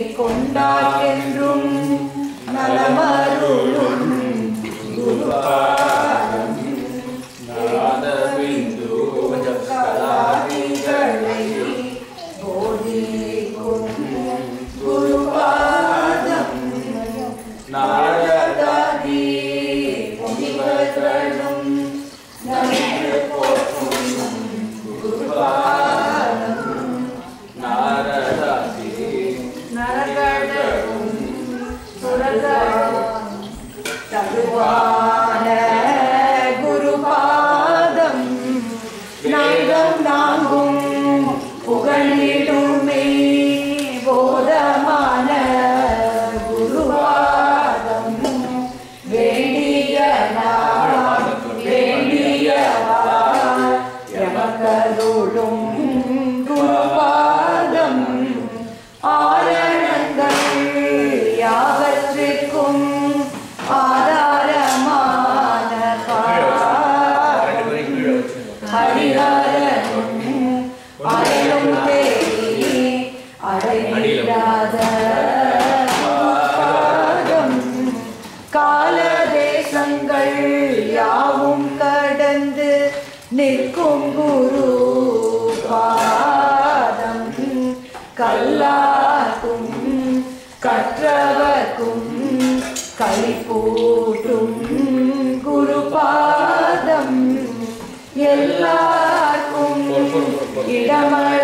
கொண்டார் என்றும் நலமருளும் குருபா இடமழ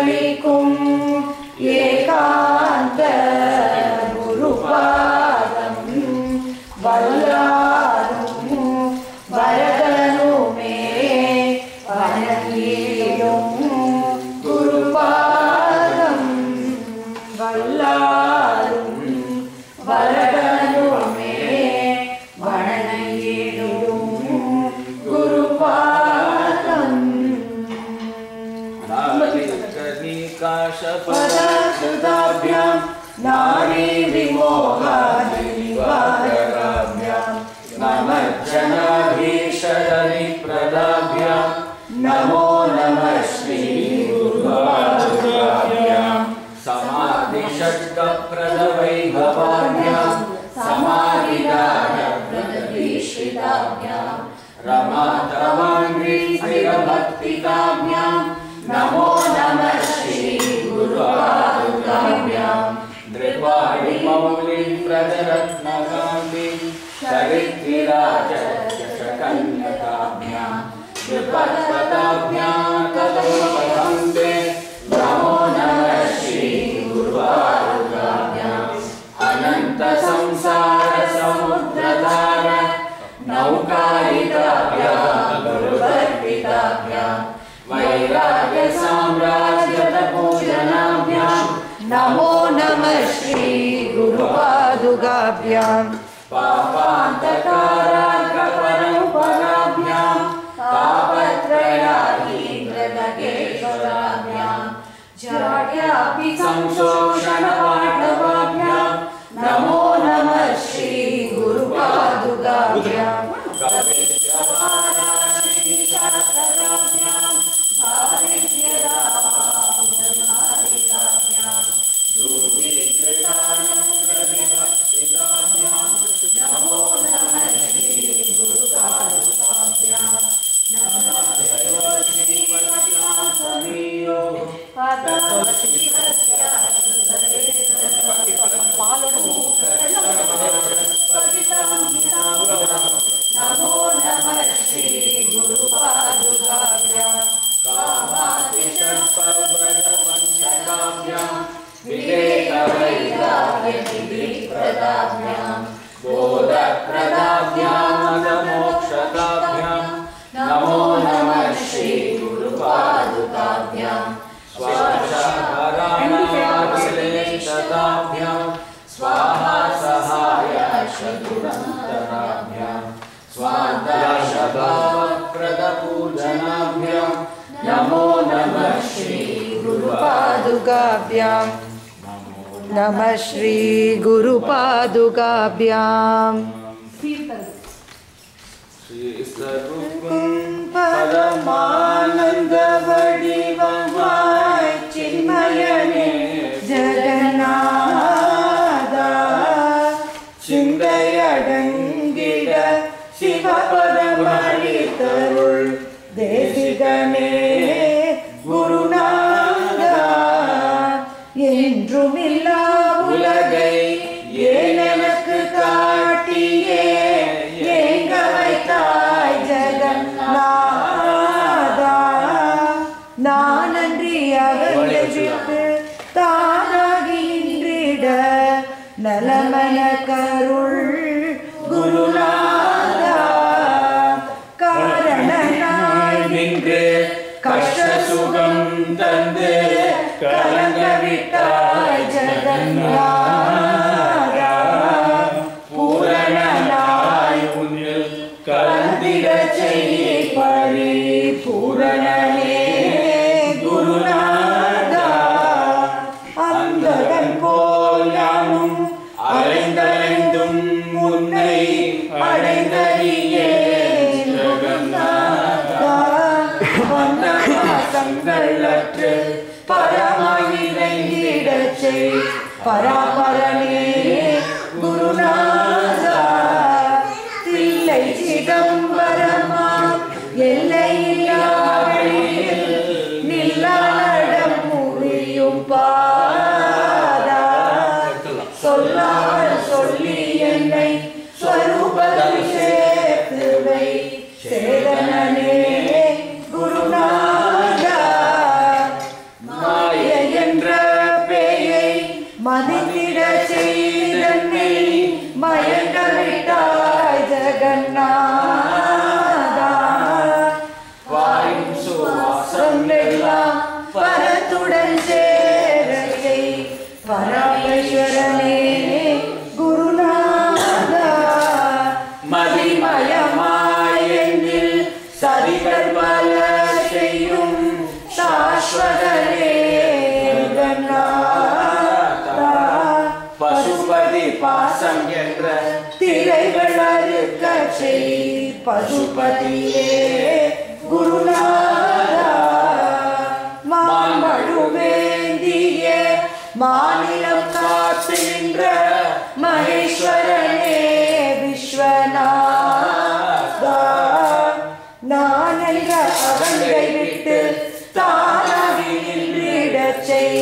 षट्कप्रदवैभवाभ्यां समाविदारभृतभीश्रिताभ्यां रमातवाङ्गी स्थिरभक्तिकाभ्यां नमो नमः श्रीगुरुपादुकाभ्यां द्रिपाणिमौलिप्रदरत्नकाङ्गी सवित्रिराजकन्नकाभ्यां नृपत्पदाभ्यां कदम्ब औकारिताभ्यां गुरुवर्पिताभ्यां वैराग्यसाम्राज्यतभूषणाभ्यां नमो नमः श्रीगुरुपादुगाभ्यां पापान्तकाराकपरोपगाभ्यां पापत्रयाहीन्द्रनगेश्वराभ्यां जाड्यापि संशोषणपाठवाभ्यां नमो नमः श्रीगुरुपादुगाभ्याम् Kavilyavana Shri Shastarabhyam श्री गुरु पादुकाभ्याम। श्री सर्वं परमा சுகம் தந்து கலங்க விட்டாய் ஜெகநாதா பூரணனாய் உன்னில் கலந்திட செய்ய பரிபூரணனே para para mim. பாசம் என்ற திரைகள் அறுக்க பசுபதியே குருநாதா. மாமழுவேந்திய மாநிலம் காத்து நின்ற மகேஸ்வரனே விஸ்வநாதா. நான் என்ற அவங்கை விட்டு தானாகி நின்றிடச் செய்.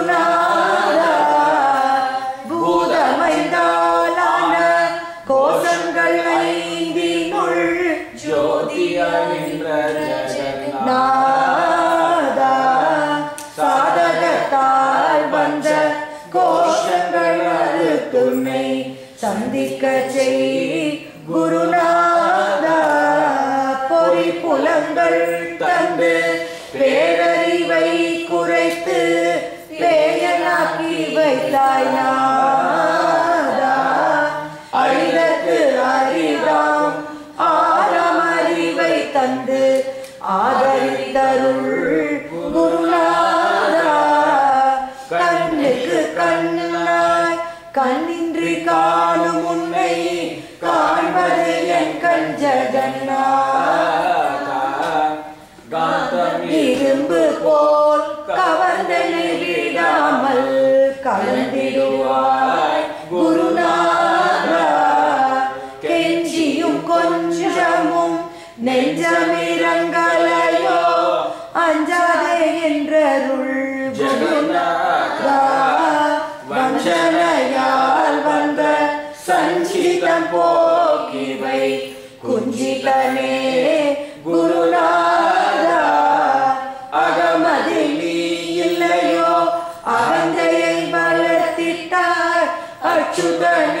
நெஞ்சமிரங்கலையோ அஞ்சாதே என்றருள் வஞ்சனையால் வந்த சஞ்சிதம் போக்கிவை குஞ்சிதனே குருநாதா. அகமதி இல்லையோ அகந்தையை வளர்த்திட்டார் அச்சுதனே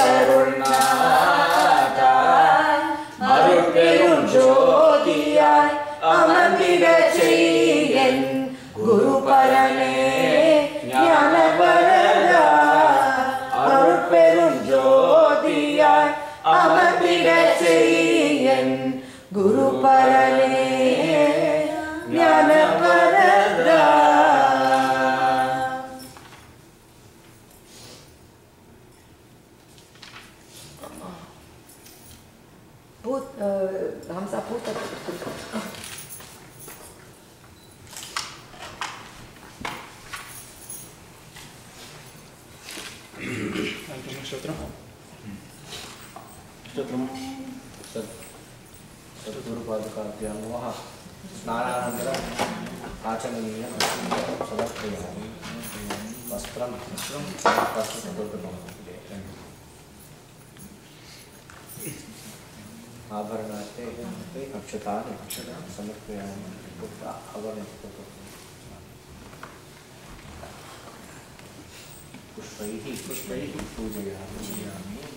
啊。वस्त्रं आभरण अक्षता आभरणार्थे अक्षतानि अक्षतानि समर्पयामि आभरणं पुष्पैः पुष्पैः पूजयामि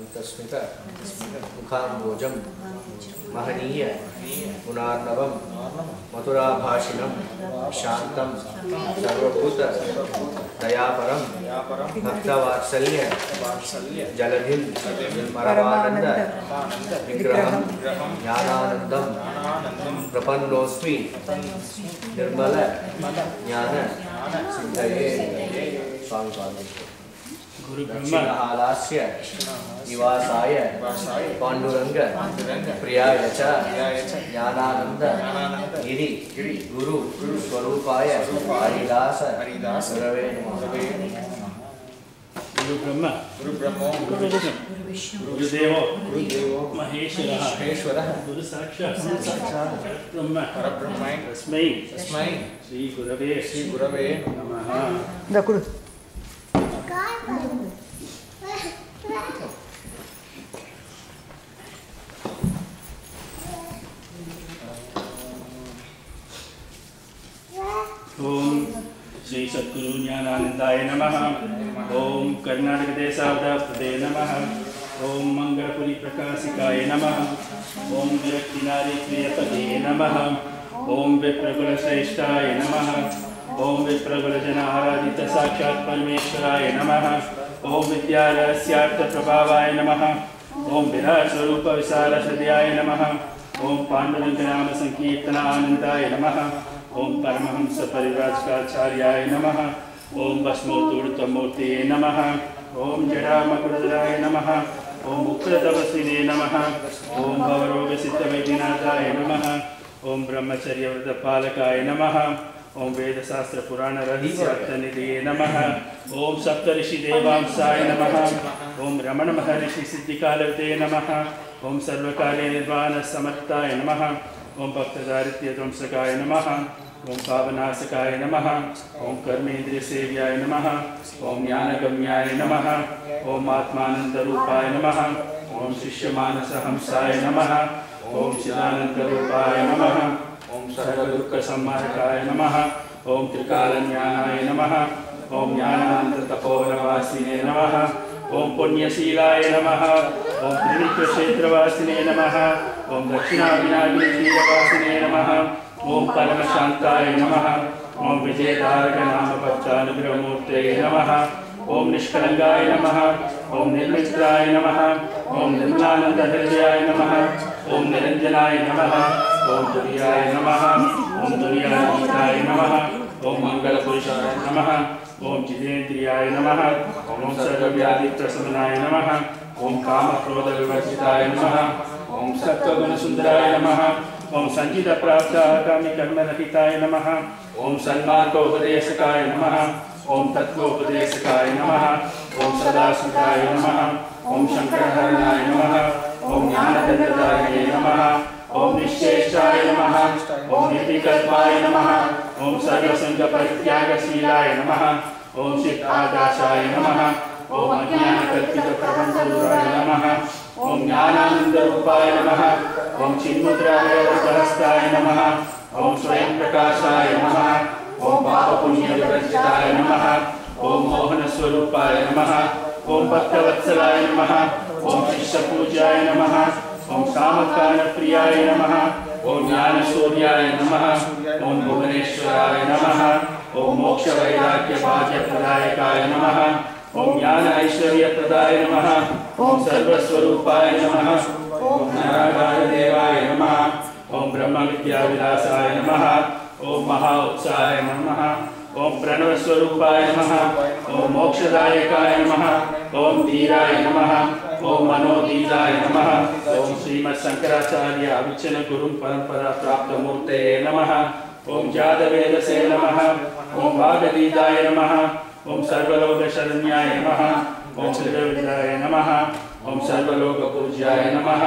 मन्तस्मित मुखाम्बोजं महनीय। पुनार्नवं मधुराभाषिणं शान्तं सर्वभूत। दयापरं भक्तवात्सल्य। जलधिं परमानन्द। विग्रहं ज्ञानानन्दं निर्मल। ज्ञान। सिद्धये स्वामी दक्षिणहालास्य निवासाय पाण्डुरङ्ग प्रियाय च ज्ञानानन्द गिरि गुरु स्वरूपाय हरिदास गुरवे गुरु ब्रह्म गुरु ब्रह्मो गुरु गुरुदेवो गुरुदेवो महेश्वरः महेश्वरः गुरु साक्षात् साक्षात् ब्रह्म परब्रह्मै तस्मै तस्मै श्री गुरवे श्री गुरवे नमः ओम श्री सद्गुरु ज्ञानानंदाय नमः। ओम कर्नाटक देशावदापदे नमः। ओम मंगलपुरी प्रकाशिकाय नमः। ओम विरक्ति नारी प्रियपदे नमः। ओम विप्रकुल श्रेष्ठाय नमः। ओम विप्रकुल आराधित साक्षात् परमेश्वराय नमः। ओम विद्यालयस्यार्थ प्रभावाय नमः। ओम विराट स्वरूप विशाल हृदयाय नमः। ओम पांडुरंग नाम। संकीर्तनानंदाय नमः ओम परमहंस परिव्राजकाचार्याय नमः। ओम भस्मोत्तूर्तमूर्तये नमः। ओम जडामकुरुद्राय नमः। ओम मुक्ततपस्विने नमः। ओम भवरोगसिद्धवैद्यनाथाय नमः। ओम ब्रह्मचर्यव्रतपालकाय नमः। ओम वेदशास्त्र पुराण रहस्यार्थनिधये नमः ओम सप्तऋषि देवांसाय नमः ओम रमण महर्षि सिद्धि सिद्धिकालवते नमः ओम सर्वकार्य निर्वाण समर्थाय नमः ओम भक्तदारिद्र्य ध्वंसकाय नमः ओम पावनाशकाय नमः ओम कर्मेन्द्रिय सेव्याय नमः ओम ज्ञानगम्याय नमः ओम आत्मानंदरूपाय नमः ओम शिष्यमानस हंसाय नमः ओम चिदानंदरूपाय नमः ओम सर्वदुःख संहारकाय नमः ओम त्रिकालज्ञानाय नमः ओम ज्ञानानंद तपोवनवासिने नमः ओम पुण्यशीलाय नमः ओम त्रिनित्यक्षेत्रवासिने नमः ओम दक्षिणाविनागिरीवासिने नमः ओम परमशान्ताय नमः ओम विजयदारक नाम ओम निष्कलङ्गाय नमः ओम निर्मित्राय नमः ओम निर्मलानन्दहृदयाय नमः ओम निरञ्जनाय नमः ओम तुर्याय नमः ओम तुर्यातीताय नमः ओम मङ्गलपुरुषाय नमः ओम जितेन्द्रियाय नमः ओम सर्वव्याधिप्रशमनाय नमः ओम कामक्रोधविवर्जिताय नमः ओम सत्त्वगुणसुन्दराय नमः ओम संचित प्राप्त आगामी कर्मरहिताय नमः ओम सन्मार्गोपदेशकाय नमः ओम तत्वोपदेशकाय नमः ओम सदाशिवाय नमः ओम शंकरहरणाय नमः ओम ज्ञानदत्तदाय नमः ओम निश्चेष्टाय नमः ओम निर्विकल्पाय नमः ओम सर्वसंग परित्यागशीलाय नमः ओम सिद्धादासाय नमः ओम अज्ञानकल्पित अज्ञानकल्पितप्रबन्धदूराय नमः ओम ज्ञानानन्दरूपाय नमः ओम चिन्मुद्रावरदहस्ताय नमः ओम स्वयं प्रकाशाय नमः ओम पापपुण्यविवर्जिताय नमः ओम मोहन मोहनस्वरूपाय नमः ओम भक्तवत्सलाय नमः ओम शिष्यपूज्याय नमः ओम कामकानप्रियाय नमः ओम ज्ञानसूर्याय नमः ओम भुवनेश्वराय नमः ओम मोक्षवैराग्यभाग्यप्रदायकाय नमः ओम ज्ञान ऐश्वर्यप्रदाय नमः ओम सर्वस्वरूपाय नमः ओम नारायणदेवाय नमः ओम ब्रह्मविद्याविलासाय नमः ओम महा उत्साहाय नमः ओम प्रणवस्वरूपाय नमः ओम मोक्षदायकाय नमः ओम धीराय नमः ओम मनोदीदाय नमः ओम श्रीमत् शंकराचार्य अविचन गुरु परंपरा प्राप्त मूर्ते नमः ओम जातवेदसे नमः ओम वागदीदाय नमः ओम सर्वलोक शरण्याय नमः ओम श्रीविदाय नमः ओम सर्वलोक पूज्याय नमः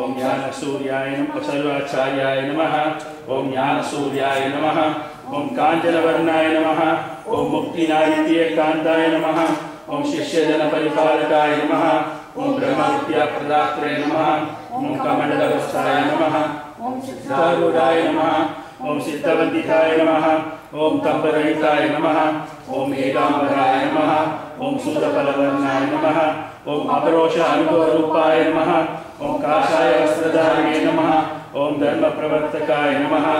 ओम ज्ञान सूर्याय नमः सर्वाचार्याय नमः ओम ज्ञान सूर्याय नमः ओम कांचनवर्णाय नमः ओम मुक्तिनादित्य कांताय नमः ओम शिष्यजन परिपालकाय नमः ओम ब्रह्म विद्या प्रदात्रे नमः ओम कमंडलवस्थाय नमः ओम सिद्धारूढ़ाय नमः ओम सिद्धवंदिताय नमः ओम तपरहिताय नमः ओम एकांबराय नमः ओम सूरफलवर्णाय नमः ओम अपरोष अनुभवरूपाय नमः ओम काषाय वस्त्रधारिणे नमः ओम धर्म प्रवर्तकाय नमः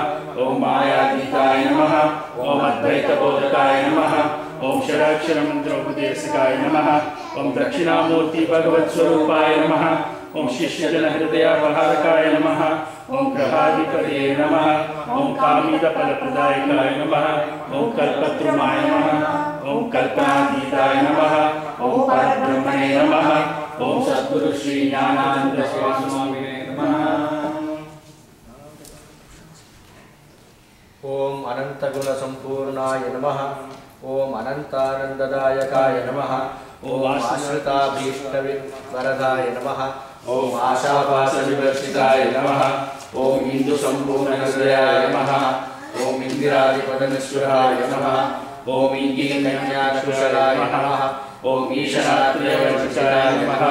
ओम मायातीताय नमः ओम अद्वैतबोधकाय नमः ओम षडाक्षर मंत्रोपदेशकाय नमः ओम दक्षिणामूर्ति भगवत्स्वरूपाय नमः। ओम शिष्यजन हृदयापहारकाय नमः। ओम ग्रहाधिपतये नमः। ओम कामिदफलप्रदायकाय नमः। ओम कल्पद्रुमाय नमः। ओम कल्पनातीताय नमः। ओम परब्रह्मणे नमः। ओम सद्गुरु श्री ज्ञानानंद स्वामिने नमः। ओम अनंत गुण संपूर्णाय नमः। ओम अनंतानंददायकाय नमः। ओम नम। ओम आशापाश विवर्षिताय नमः। ओम इंदु नम। हृदयाय नमः ओम इंदिरादिपदनेश्वराय नमः। ओम इंगी नम। नमः ओम ईशनात्र्यवर्षिताय नमः।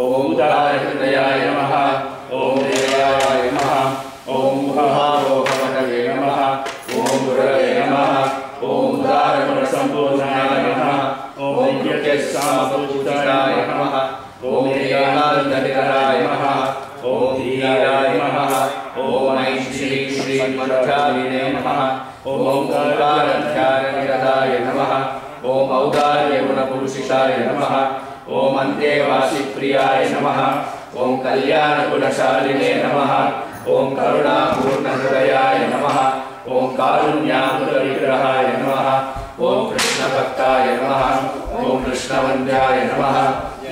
ओम उदारहृदयाय नमः। कल्याणगुणशालिने नमः। ओम करुणापूर्णहृदयाय नमः। ओम कारुण्यामृतविग्रहाय नमः। ओम कृष्णभक्ताय नमः। ओम कृष्णवन्द्याय नमः।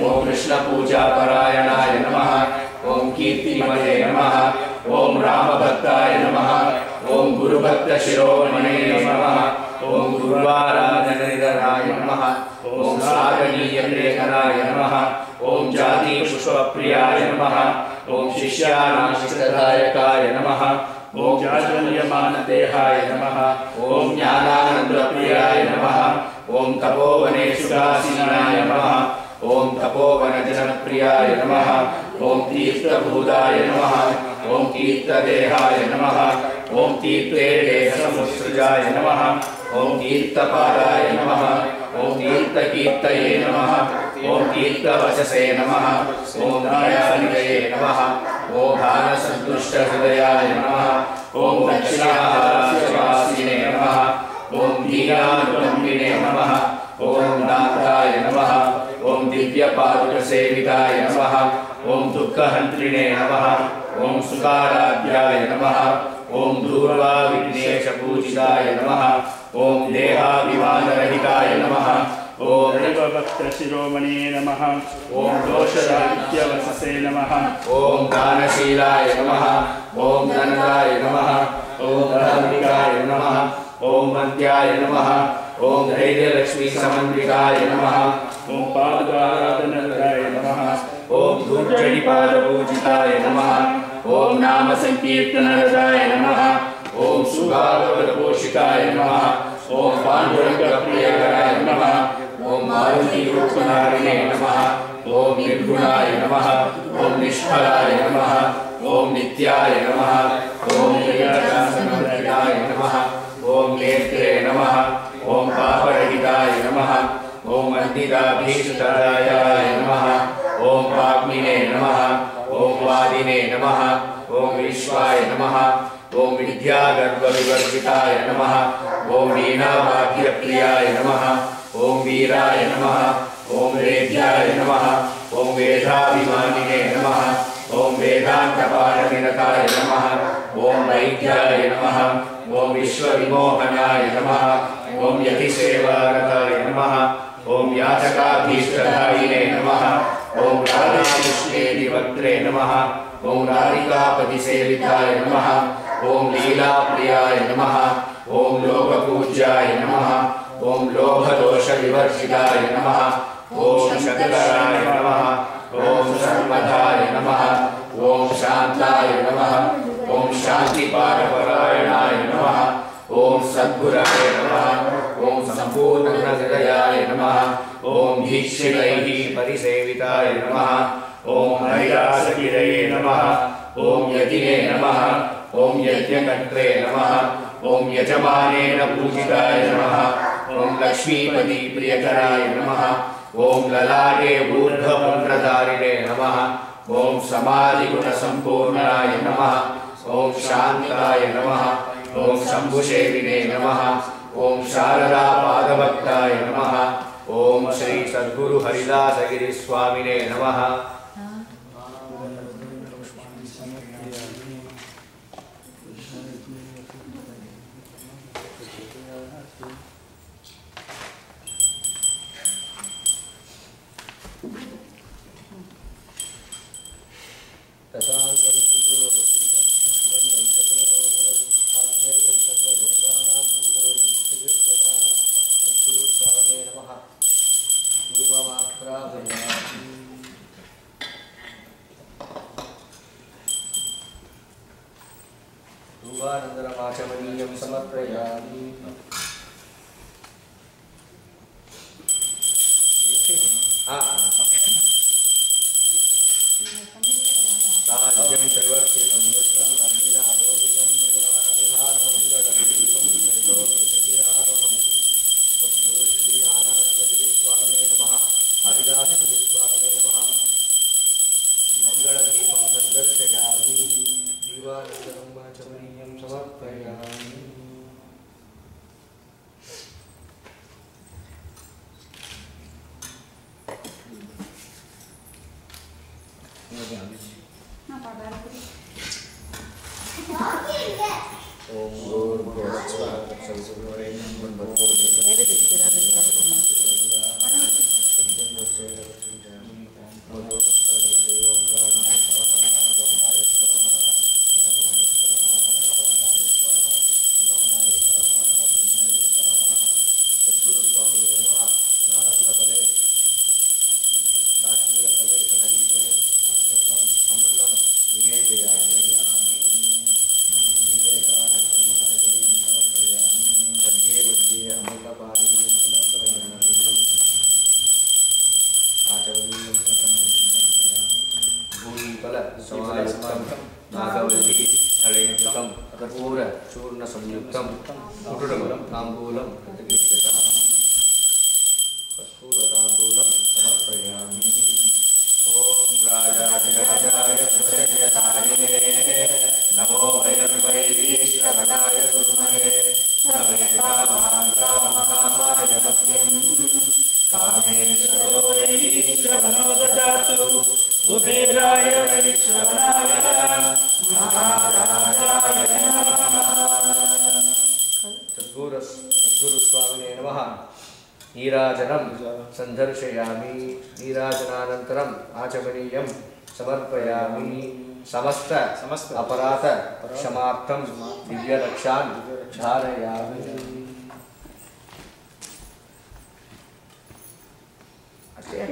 ओम कृष्णपूजापरायणाय नमः। ओम कीर्तिमये नमः। ओम रामभक्ताय नमः। ओम गुरुभक्तशिरोमणे नमः। ओम गुरुवाराधननिधराय नमः ओम श्लाघनीयप्रियकराय नमः ओम जातिपुष्पप्रियाय नमः ओम शिष्यानाशिष्टदायकाय नमः ओम जाज्वल्यमानदेहाय नमः ओम ज्ञानानन्दप्रियाय नमः ओम तपोवनेशुदासीनाय नमः ओम तपोवनजनप्रियाय नमः ओम तीर्थभूताय नमः ओम तीर्थदेहाय नमः ओम तीर्थे देहसमुत्सृजाय नमः ओम तीर्थपादाय नमः ओम तीर्थकीर्तये नमः ओम तीर्थवचसे नमः ओम दयानिधये नमः ओम भानसन्तुष्टहृदयाय नमः ओम दक्षिणाहारवासिने नमः ओम दीनानुलम्बिने नमः ओम नाथाय नमः ओम दिव्यपादुकसेविताय नमः ओम दुःखहन्त्रिणे नमः ओम सुकाराध्याय नमः ओम दूर्वा विघ्नेशपूजिताय नमः ओम देहाभिमानरहिताय नमः ॐ दैवभक्तशिरोमणे नमः ॐ दोषराहित्यवससे नमः ॐ दानशीलाय नमः ॐ धनदाय नमः ॐ धार्मिकाय नमः ॐ मद्याय नमः ॐ धैर्यलक्ष्मीसमन्विताय नमः ॐ पादुकाराधनराय नमः ॐ धूर्जटिपादपूजिताय नमः ॐ नामसङ्कीर्तनरदाय नमः ॐ सुभागवतपोषिताय नमः ॐ पाण्डुरङ्गप्रियकराय नमः ॐ मारुतिरूपधारिणे नमः ॐ निर्गुणाय नमः ॐ निष्फलाय नमः ॐ नित्याय नमः ॐ निर्यासनमृताय नमः ॐ नेत्रे नमः ॐ पापरहिताय नमः ॐ अन्दिताभीष्टरायाय नमः ॐ पाग्मिने नमः ॐ वादिने नमः। ॐ विश्वाय नमः। ॐ विद्यागर्वविवर्जिताय नमः। ॐ वीणावाद्यप्रियाय नमः। ॐ वीराय नमः। ॐ वेद्याय नमः। ॐ वेदाभिमानिने नमः। ॐ वेदान्तपाठनिरताय नमः। ॐ वैद्याय नमः। ॐ विश्वविमोहनाय नमः। ॐ यतिसेवारताय नमः। ॐ याचकाभीष्टधायिने नमः। ॐ राधाकृष्णेदिवक्त्रे नमः। ॐ राधिकापतिसेविताय नमः। ॐ लीलाप्रियाय नमः। ॐ लोकपूज्याय नमः। ॐ लोभदोषविवर्जिताय नमः। ॐ शङ्कराय नमः। ॐ सर्वधाय नमः। ॐ शान्ताय नमः। ॐ शान्तिपारपरायणाय नमः। ॐ सद्गुरवे नमः ॐ सम्पूर्णहृदयाय नमः ॐ भीक्षितैः परिसेविताय नमः ॐ हरिदासगिरये नमः ॐ यतिने नमः ॐ यज्ञकर्त्रे नमः ॐ यजमानेन पूजिताय नमः ॐ लक्ष्मीपति प्रियकराय नमः ॐ ललाटे ऊर्ध्वपुण्ड्रधारिणे नमः ॐ समाधिगुणसम्पूर्णाय नमः ॐ शान्ताय नमः ॐ शम्भुशेविने नमः। ॐ शारदापादभक्ताय नमः। ॐ श्री सद्गुरु हरिदासगिरिस्वामिने नमः। धूपानन्दरमाचमनीयं समर्पयामि हा ウェブで調べるからかな。कर्पूरताम्बूलं समर्पयामि। ॐ राजाधिराजाय प्रसन्नतारिणे नमो वयं वैरीश्वरणाय कुर्महे सन्दर्शयामि नीराजनानन्तरम् आचमनीयं समर्पयामि समस्त समस्त अपराध क्षमार्थं दिव्यरक्षान् धारयामि। अक्षय